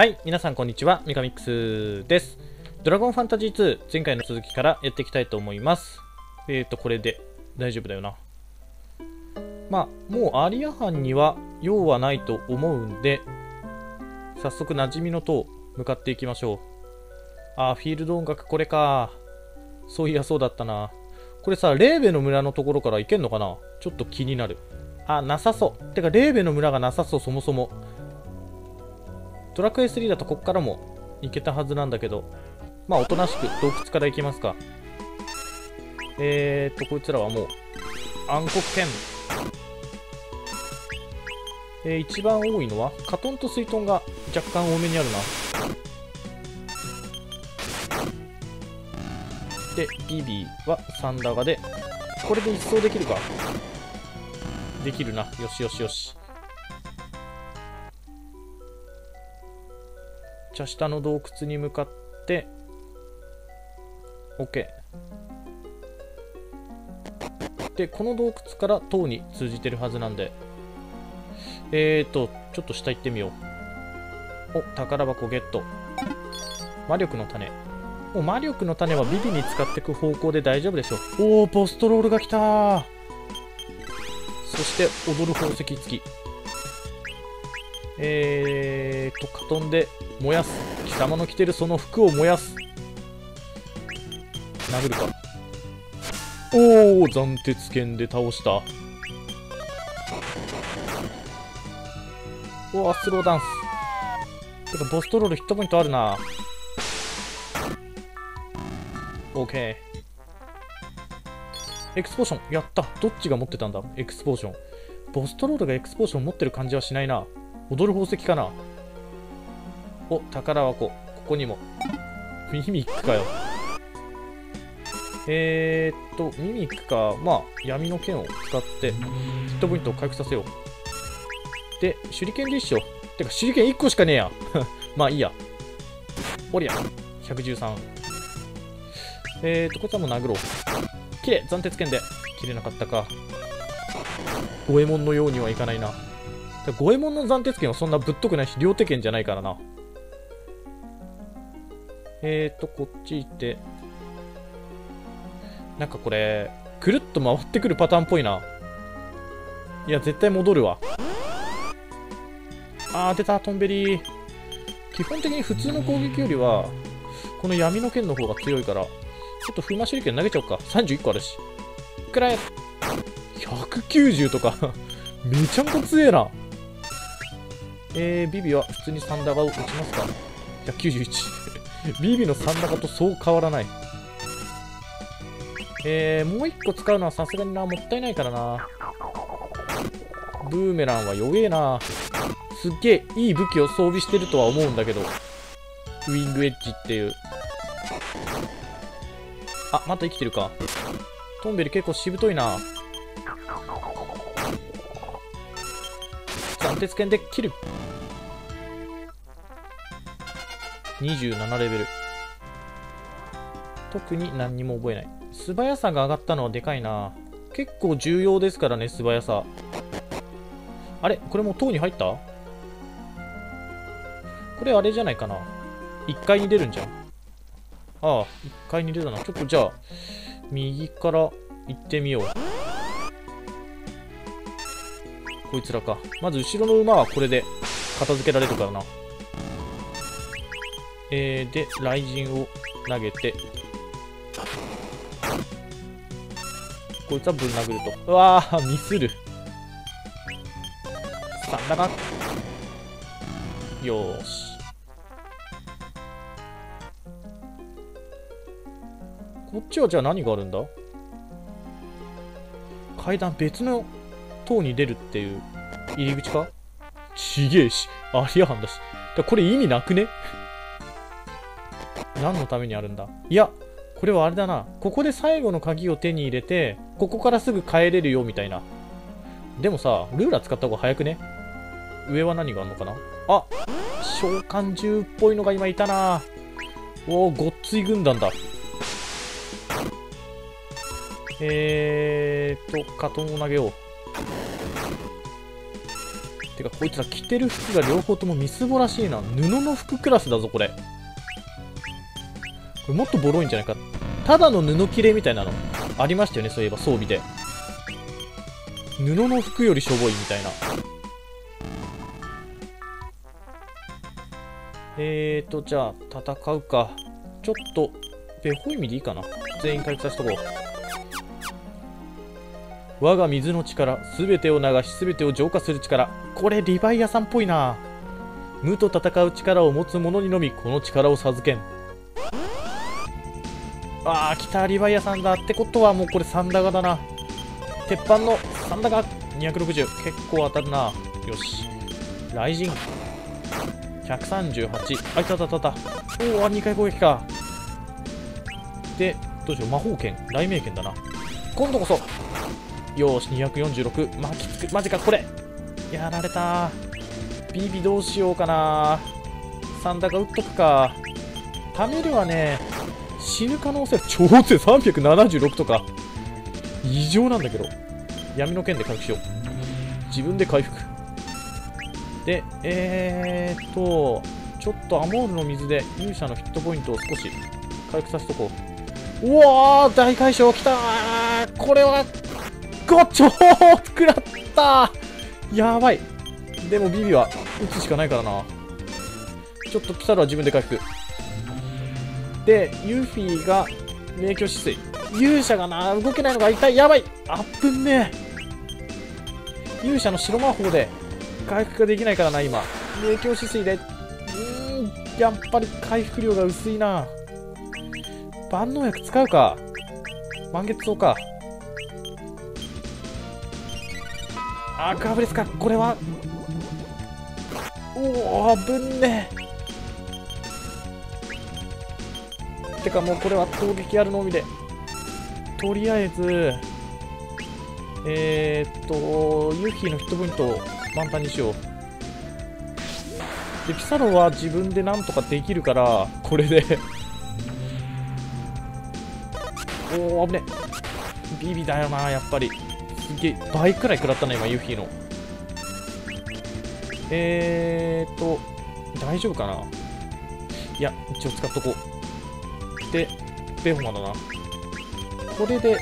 はい、皆さんこんにちは、ミカミックスです。ドラゴンファンタジー2、前回の続きからやっていきたいと思います。えーと、これで大丈夫だよな。まあ、もうアリア藩には用はないと思うんで、早速馴染みの塔、向かっていきましょう。あー、フィールド音楽これか。そういや、そうだったな。これさ、レーベの村のところから行けんのかな？ちょっと気になる。あ、なさそう。てか、レーベの村がなさそう、そもそも。ドラクエ3だとこっからも行けたはずなんだけど、まあ、おとなしく洞窟から行きますか。えーっと、こいつらはもう、暗黒剣。えー一番多いのは、カトンと水遁が若干多めにあるな。で、ビビーはサンダガで、これで一掃できるか。できるな。よしよしよし。じゃ下の洞窟に向かって OK でこの洞窟から塔に通じてるはずなんで。えーとちょっと下行ってみよう。お宝箱ゲット。魔力の種。もう魔力の種はビビに使っていく方向で大丈夫でしょう。おおポストロールが来たそして踊る宝石付き。えーと、カトンで燃やす。貴様の着てるその服を燃やす。殴るか。おお、斬鉄剣で倒した。おお、スローダンス。てか、ボストロールヒットポイントあるな。オッケー。エクスポーション。やった。どっちが持ってたんだ？エクスポーション。ボストロールがエクスポーション持ってる感じはしないな。踊る宝石かな？お、宝箱。ここにも。ミミックかよ。えーっと、ミミックか。まあ、闇の剣を使って、ヒットポイントを回復させよう。で、手裏剣で一緒。てか、手裏剣1個しかねえや。まあ、いいや。おりゃ。113。えーっと、こいつはもう殴ろう。きれい斬鉄剣で。切れなかったか。五右衛門のようにはいかないな。五右衛門の斬鉄剣はそんなぶっとくないし、両手剣じゃないからな。えーと、こっち行って。なんかこれ、くるっと回ってくるパターンっぽいな。いや、絶対戻るわ。あー、出た、トンベリー。基本的に普通の攻撃よりは、この闇の剣の方が強いから、ちょっと風魔手裏剣投げちゃおうか。31個あるし。くらえ !190 とか めちゃくちゃ強えな。えー、ビビは普通にサンダガを打ちますか ?191 ビビのサンダガとそう変わらない。えー、もう一個使うのはさすがにな、もったいないからな。ブーメランは弱えな。すっげえいい武器を装備してるとは思うんだけど。ウィングエッジっていう。あ、また生きてるか。トンベリ結構しぶといな。斬鉄剣で切る。27レベル。特に何にも覚えない。素早さが上がったのはでかいな。結構重要ですからね素早さ。あれこれもう塔に入った？これあれじゃないかな。1階に出るんじゃん。ああ1階に出たな。ちょっとじゃあ右から行ってみよう。こいつらか。まず後ろの馬はこれで片付けられるからな。えー、で、雷神を投げて、こいつはぶん殴ると。うわー、ミスる。さんだが。よーし。こっちはじゃあ何があるんだ？階段別の塔に出るっていう入り口か？ちげえし、アリアハンだし。だこれ意味なくね？何のためにあるんだ？いや、これはあれだな。ここで最後の鍵を手に入れて、ここからすぐ帰れるよみたいな。でもさ、ルーラー使った方が早くね？上は何があるのかな？あ召喚獣っぽいのが今いたなおお、ごっつい軍団だ。えーっと、カトンを投げよう。てかこいつら着てる服が両方ともみすぼらしいな。布の服クラスだぞこれ。これもっとボロいんじゃないか。ただの布切れみたいなのありましたよねそういえば装備で。布の服よりしょぼいみたいな。えーとじゃあ戦うか。ちょっとベホイミでいいかな。全員回復させとこう。我が水の力すべてを流しすべてを浄化する力これリヴァイアさんっぽいな。無と戦う力を持つ者にのみこの力を授けん。ああ来たリヴァイアさんだってことはもうこれサンダガだな。鉄板のサンダガ。260結構当たるな。よし。雷神。138あいたたたた。おお2回攻撃か。でどうしよう。魔法剣。雷鳴剣だな。今度こそ。よし246まきつく。マジかこれ。やられたビビどうしようかなサンダが打っとくか。貯めるはね。死ぬ可能性。超強い。376とか。異常なんだけど。闇の剣で回復しよう。自分で回復。でえーっとちょっとアモールの水で勇者のヒットポイントを少し回復させとこう。うわー大解消きたー。これはごちょー食らった。やばい。でもビビは打つしかないからな。ちょっとピサルは自分で回復。でユーフィーが明鏡止水勇者がな動けないのが痛い。やばい。あっぶんね勇者の白魔法で回復ができないからな今。明鏡止水で。うーんやっぱり回復量が薄いな。万能薬使うか。満月草か。アクアブレスか。これは。おおぶんねてかもうこれは攻撃あるのみで。とりあえずえー、っとユキのヒットポイントを満タンにしよう。でピサロは自分でなんとかできるからこれで。おお危ねビビだよなやっぱり。すげえ倍くらい食らったな今ユフィの。えーっと大丈夫かな？いや一応使っとこう。でベホマだな。これで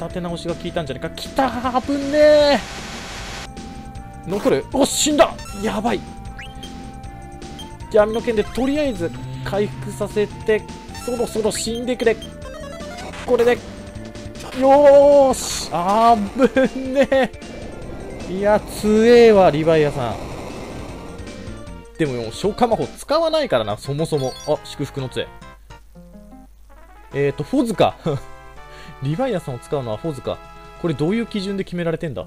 立て直しが効いたんじゃないか？きたー危ねえ！残る？お死んだ！やばい！闇の剣でとりあえず回復させてそろそろ死んでくれ。これでよーし。あぶねえ。いや強えわリヴァイアさん。でももう召喚魔法使わないからなそもそも。あ祝福の杖。えっ、ー、とフォズか リヴァイアさんを使うのはフォズかこれどういう基準で決められてんだ？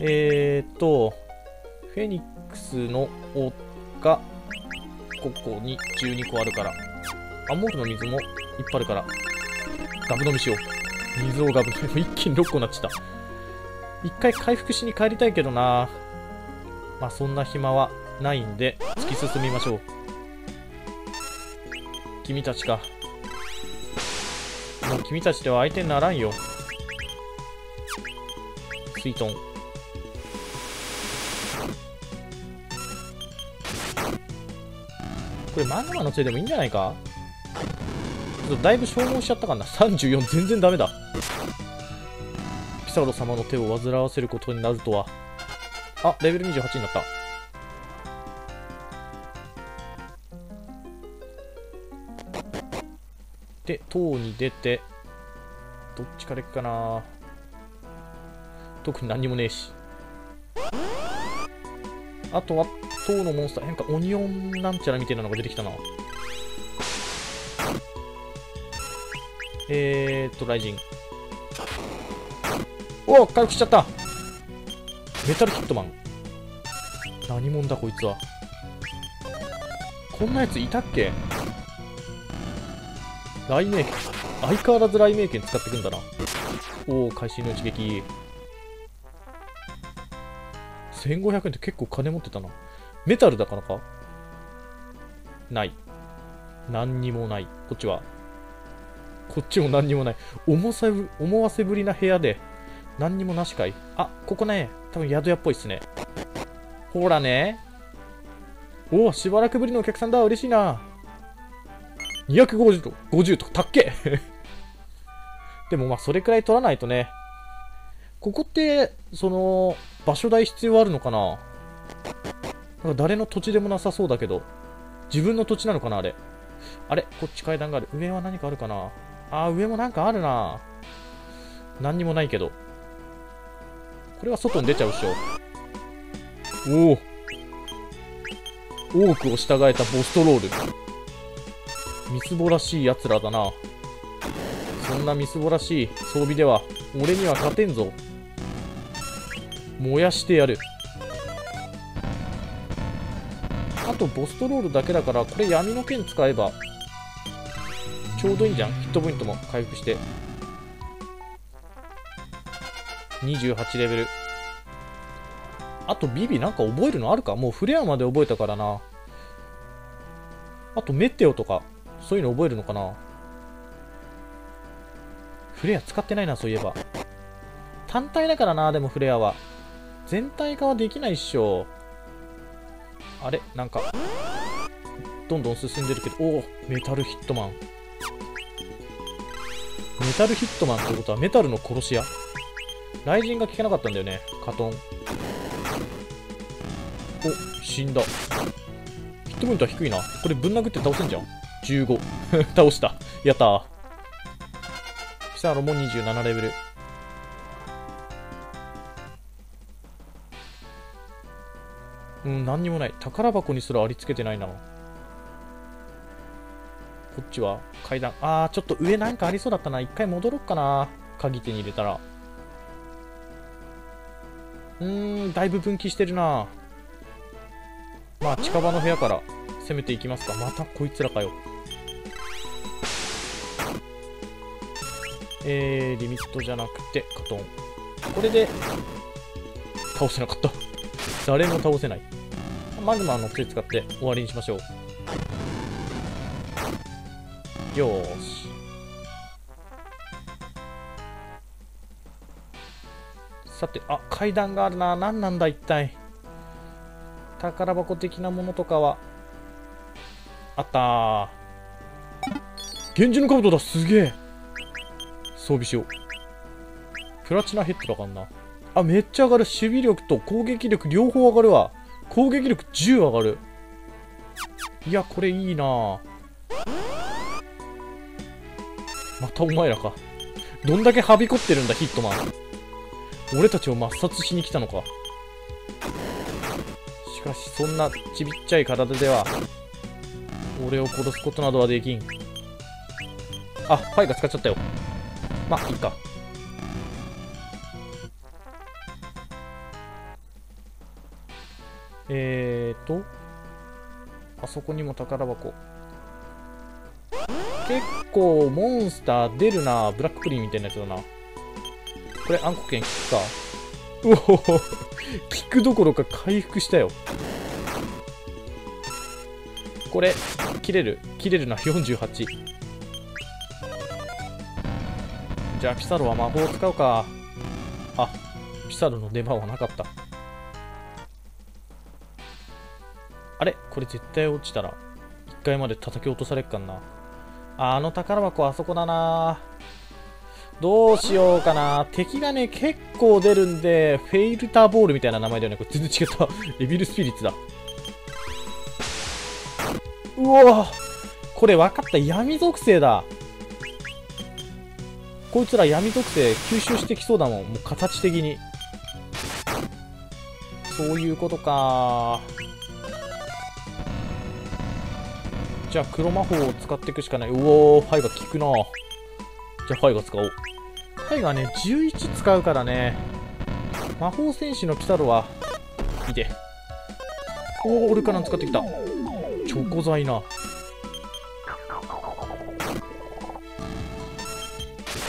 えーとフェニックスの尾がここに12個あるから。アンモールの水もいっぱいあるから。ガブ飲みしよう。水をガブ。飲 み一気に6個になっちゃった。一回回復しに帰りたいけどな。まあそんな暇はないんで突き進みましょう。君たちか。もう君たちでは相手にならんよ。スイトン。これマグマのせいでもいいんじゃないか？だいぶ消耗しちゃったかな。34全然ダメだ。ピサロ様の手を煩わせることになるとは。あレベル28になった。で塔に出てどっちから行くかな。特に何もねえし。あとは塔のモンスター変化オニオンなんちゃらみたいなのが出てきたな。えーっと、ライジン。おお回復しちゃったメタルヒットマン。何者だこいつは。こんなやついたっけ？雷鳴剣。相変わらず雷鳴剣使ってくんだな。おお会心の一撃。1500円って結構金持ってたな。メタルだからか？ない。何にもない。こっちはこっちも何にもない。思さ思わせぶりな部屋で、何にもなしかい？あここね。多分宿屋っぽいっすね。ほらね。おおしばらくぶりのお客さんだ。嬉しいな。250と50とたっけ。でもまあそれくらい取らないとね。ここってその場所代必要あるのかな？なんか誰の土地でもなさそうだけど自分の土地なのかなあれ？あれこっち階段がある。上は何かあるかな？あー上もなんかあるな。何にもないけど。これは外に出ちゃうっしょ。おお多くを従えたボストロール。みすぼらしい奴らだな。そんなみすぼらしい装備では俺には勝てんぞ。燃やしてやる。あとボストロールだけだからこれ闇の剣使えばちょうどいいじゃん。ヒットポイントも回復して。28レベル。あとビビなんか覚えるのあるか？もうフレアまで覚えたからな。あとメテオとかそういうの覚えるのかな？フレア使ってないなそういえば。単体だからなでもフレアは。全体化はできないっしょ。あれ？なんかどんどん進んでるけど。おおメタルヒットマン。メタルヒットマンってことはメタルの殺し屋。雷神が効かなかったんだよね。カトン。お死んだ。ヒットポイントは低いな。これぶん殴って倒せんじゃん。15 倒した。やったー。ピサロも27レベル。うん何にもない。宝箱にすらありつけてないな。こっちは階段。あーちょっと上なんかありそうだったな。一回戻ろっかな。鍵手に入れたら。うーんだいぶ分岐してるな。まあ近場の部屋から攻めていきますか。またこいつらかよ。えー、リミットじゃなくてカトン。これで倒せなかった。誰も倒せない。マグマの杖使って終わりにしましょう。よーし。さてあ階段があるな。何なんだ一体。宝箱的なものとかはあった。源氏の兜だ。すげえ。装備しよう。プラチナヘッドだからな。あめっちゃ上がる。守備力と攻撃力両方上がるわ。攻撃力10上がる。いやこれいいな。あまたお前らか。どんだけはびこってるんだヒットマン。俺たちを抹殺しに来たのか。しかしそんなちびっちゃい体では俺を殺すことなどはできん。あファイが使っちゃったよ。まあいいか。えーとあそこにも宝箱。結構モンスター出るなブラックプリンみたいなやつだな。これ暗黒剣効くか？うおほほ効くどころか回復したよ。これ切れる。切れるな48じゃあピサロは魔法を使うか。あピサロの出番はなかった。あれ？これ絶対落ちたら1階まで叩き落とされっかんな。あの宝箱あそこだな。どうしようかな。敵がね結構出るんでフェイルターボールみたいな名前だよね。これ全然違った。エビルスピリッツだ。うわ。これ分かった。闇属性だ。こいつら闇属性吸収してきそうだもん。もう形的に。そういうことか。じゃあ黒魔法を使っていくしかない。うおーファイが効くな。じゃあファイが使おう。ファイがね11使うからね。魔法戦士のピサロはいて。おおオルカナン使ってきた。チョコ材な。こ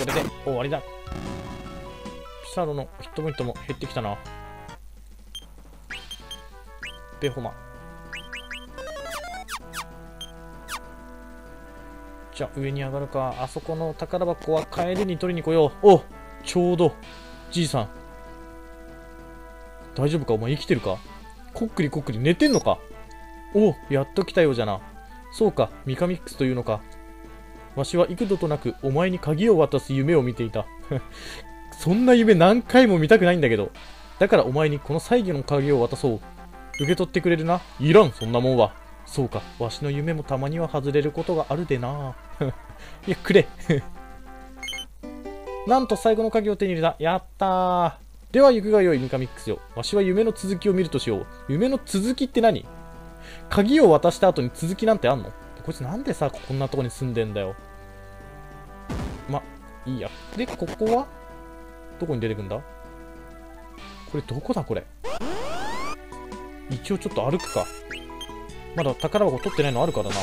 れで終わりだ。ピサロのヒットポイントも減ってきたな。ベホマ。じゃあ上に上がるかあそこの宝箱は帰りに取りに来ようおちょうどじいさん。大丈夫か？お前生きてるか？こっくりこっくり寝てんのか？おお、やっと来たようじゃな。そうか、ミカミックスというのか。わしは幾度となくお前に鍵を渡す夢を見ていた。そんな夢何回も見たくないんだけど。だからお前にこの最後の鍵を渡そう。受け取ってくれるな？いらん、そんなもんは。そうか、わしの夢もたまには外れることがあるでな。いや、くれ。なんと最後の鍵を手に入れた。やったー。では行くがよい、ミカミックスよ。わしは夢の続きを見るとしよう。夢の続きって何？鍵を渡した後に続きなんてあんの？こいつなんでさ、こんなとこに住んでんだよ。ま、いいや。で、ここは？どこに出てくんだ？これどこだこれ？一応ちょっと歩くか。まだ宝箱取ってないのあるからな。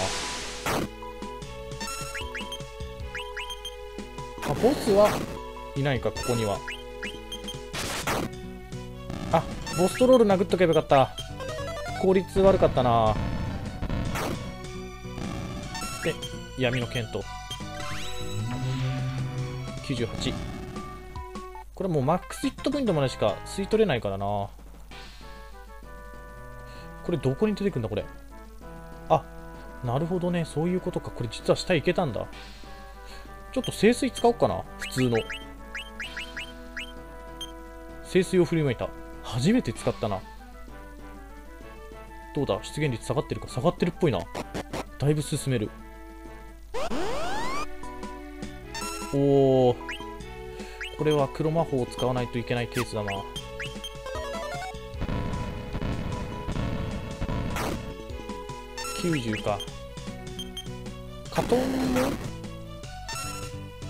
あ、ボスはいないか、ここには。あ、ボストロール殴っとけばよかった。効率悪かったな。で、闇の剣と。98。これもうマックスヒットポイントまでしか吸い取れないからな。これどこに出てくんだこれ？なるほどね。そういうことか。これ実は下行けたんだ。ちょっと清水使おうかな。普通の。清水を振りまいた。初めて使ったな。どうだ？出現率下がってるか？下がってるっぽいな。だいぶ進める。おー。これは黒魔法を使わないといけないケースだな。90か。カトンも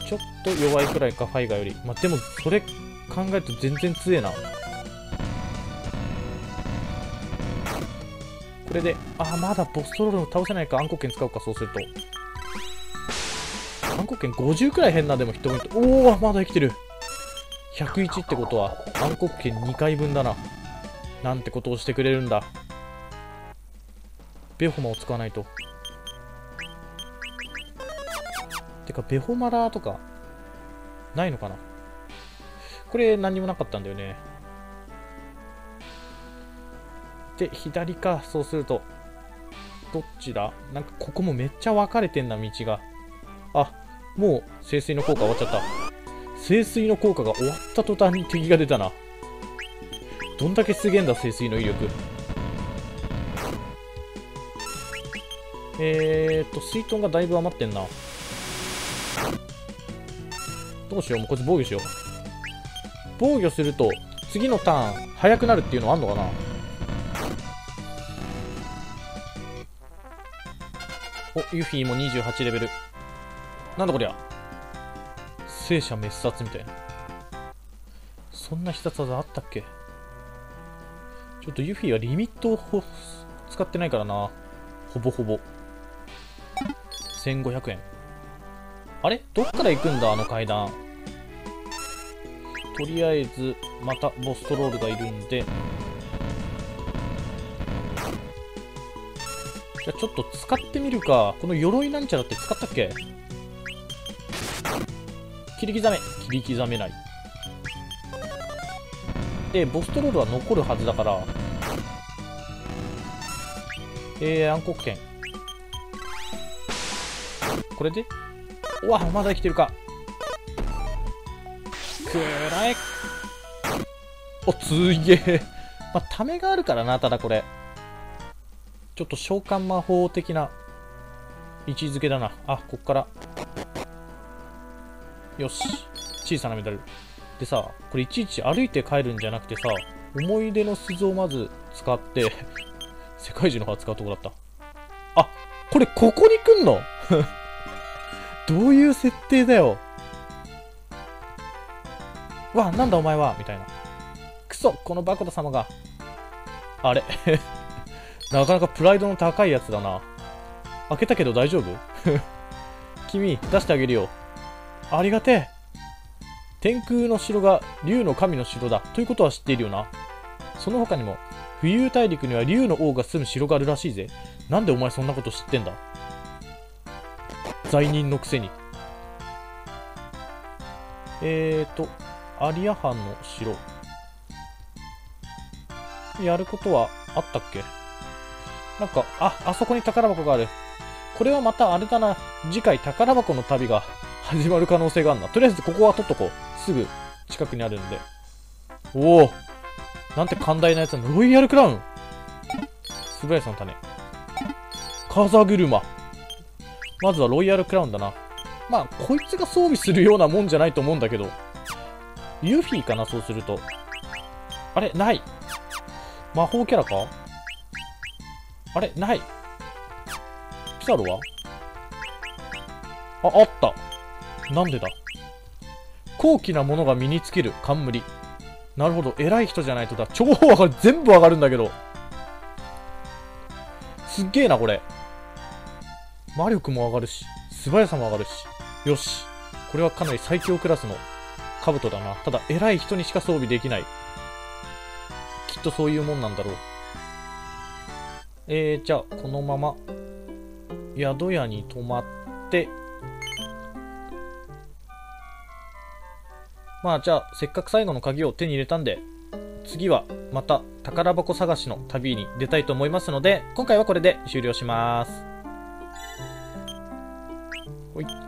ちょっと弱いくらいか、ファイガーより。まあ、でも、それ考えると全然強えな。これで、ああ、まだボストロールも倒せないか。暗黒剣使うか、そうすると。暗黒剣50くらい変な、でもヒットポイント。おおまだ生きてる。101ってことは、暗黒剣2回分だな。なんてことをしてくれるんだ。ベホマを使わないと。てか、ベホマラーとか、ないのかな？これ何にもなかったんだよね。で、左か、そうすると。どっちだ？なんかここもめっちゃ分かれてんな、道が。あ、もう、清水の効果終わっちゃった。清水の効果が終わった途端に敵が出たな。どんだけすげえんだ、清水の威力。えーっと、水遁がだいぶ余ってんな。どうしよう、もうこいつ防御しよう。防御すると、次のターン、速くなるっていうのあんのかな？お、ユフィも28レベル。なんだこりゃ。聖者滅殺みたいな。そんな必殺技あったっけ？ちょっとユフィはリミットを使ってないからな。ほぼほぼ。1500円。あれ？どっから行くんだあの階段。とりあえず、またボストロールがいるんで。じゃあちょっと使ってみるか。この鎧なんちゃらって使ったっけ？切り刻め。切り刻めない。で、ボストロールは残るはずだから。えー、暗黒剣。これで？うわ、まだ生きてるか。くらえ。お、すげえ。まあ、ためがあるからな、ただこれ。ちょっと召喚魔法的な位置づけだな。あ、こっから。よし。小さなメダル。でさ、これいちいち歩いて帰るんじゃなくてさ、思い出の鈴をまず使って世界中の歯使うとこだった。あ、これここに来んの？どういう設定だよ。わ、なんだお前はみたいな。くそ、このバコダ様が。あれ なかなかプライドの高いやつだな。開けたけど大丈夫？君、出してあげるよ。ありがてえ。天空の城が竜の神の城だ。ということは知っているよな。その他にも、浮遊大陸には竜の王が住む城があるらしいぜ。なんでお前そんなこと知ってんだ？罪人のくせに。えーと、アリア藩の城。やることはあったっけ？なんか、あ、あそこに宝箱がある。これはまたあれだな。次回宝箱の旅が始まる可能性があるな。とりあえずここは取っとこう。すぐ近くにあるんで。おおなんて寛大なやつなんだ。ロイヤルクラウン素早さの種。風車。まずはロイヤルクラウンだな。まあ、こいつが装備するようなもんじゃないと思うんだけど。ユフィかな、そうすると。あれない。魔法キャラか？あれない。ピサロは？あ、あった。なんでだ？高貴なものが身につける冠。なるほど。偉い人じゃないとだ。超上がる。全部上がるんだけど。すっげえな、これ。魔力も上がるし、素早さも上がるし。よし。これはかなり最強クラスの兜だな。ただ、偉い人にしか装備できない。きっとそういうもんなんだろう。えー、じゃあ、このまま、宿屋に泊まって、まあ、じゃあ、せっかく最後の鍵を手に入れたんで、次はまた宝箱探しの旅に出たいと思いますので、今回はこれで終了します。ほい。